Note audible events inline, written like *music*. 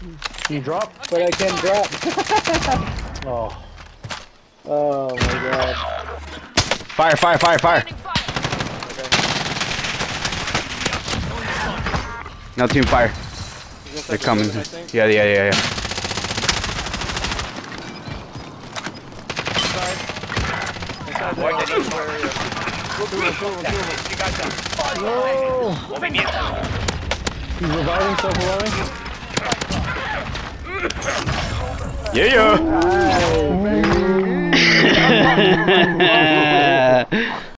Can you drop? But I can't drop. *laughs* Oh. Oh my god. Fire, fire, fire, fire. No team fire. They're coming. I. Yeah, yeah, yeah, yeah. Inside. No! He's reviving self-reviving. Yeah, yeah. Hey, *laughs*